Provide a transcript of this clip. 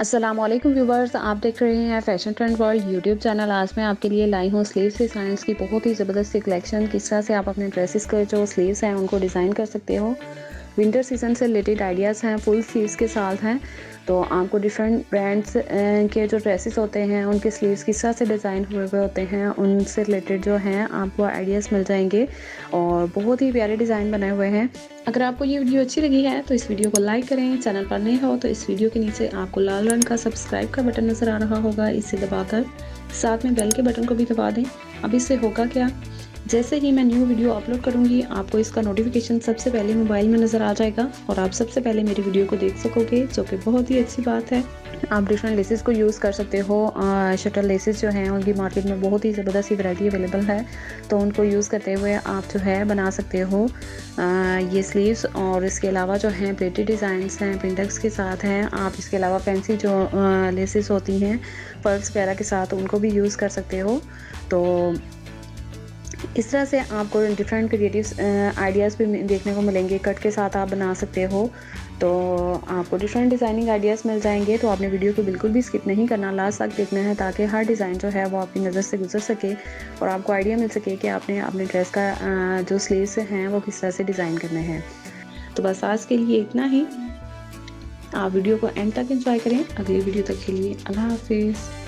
Aslam viewers आप देख रहे हैं fashion trend world YouTube channel आज मैं आपके लिए लाई हूँ स्लीव्स डिज़ाइंस की बहुत ही ज़बरदस्त कलेक्शन किस तरह से आप अपने ड्रेसेस के जो स्लीव्स हैं, उनको डिज़ाइन कर सकते हो? विंटर सीज़न से रिलेटेड आइडियाज़ हैं फुल स्लीव्स के साथ हैं. तो आपको डिफरेंट ब्रांड्स के जो ड्रेसेस होते हैं, उनके स्लीव्स किस तरह से डिज़ाइन हुए हुए होते हैं, उनसे रिलेटेड जो हैं, आपको आइडियाज़ मिल जाएँगे और बहुत ही प्यारे डिज़ाइन बनाए हुए हैं। अगर आपको ये वीडियो अच्छी लगी है तो इस वीडियो को लाइक करें। चैनल पर नहीं हो तो इस वीडियो के नीचे आपको लाल रंग का सब्सक्राइब का बटन नज़र आ रहा होगा। इसे दबाकर साथ में बेल के बटन को भी दबा दें। अब इससे होगा क्या? जैसे ही मैं न्यू वीडियो अपलोड करूँगी आपको इसका नोटिफिकेशन सबसे पहले मोबाइल में नज़र आ जाएगा और आप सबसे पहले मेरी वीडियो को देख सकोगे जो कि बहुत ही अच्छी बात है। आप डिफरेंट लेसेस को यूज़ कर सकते हो शटल लेसेस जो हैं उनकी मार्केट में बहुत ही ज़बरदस्त वैरायटी अवेलेबल है। तो उनको यूज़ करते हुए आप जो है बना सकते हो आ, ये स्लीव्स और इसके अलावा जो हैं प्लेटेड डिज़ाइंस हैं प्रिंटक्स के साथ हैं। आप इसके अलावा फैंसी जो लेसेस होती हैं पर्स वगैरह के साथ उनको भी यूज़ कर सकते हो। तो इस तरह से आपको डिफरेंट क्रिएटिव आइडियाज़ भी देखने को मिलेंगे। कट के साथ आप बना सकते हो। तो आपको डिफरेंट डिज़ाइनिंग आइडियाज़ मिल जाएँगे। तो आपने वीडियो को बिल्कुल भी स्किप नहीं करना। लास्ट तक देखना है ताकि हर डिज़ाइन जो है वो आपकी नज़र से गुजर सके और आपको आइडिया मिल सके कि आपने अपने ड्रेस का जो स्लीव्स हैं वो किस तरह से डिज़ाइन करने हैं। तो बस आज के लिए इतना ही। आप वीडियो को एंड तक एंजॉय करें। अगली वीडियो तक के लिए अल्लाह हाफिज़।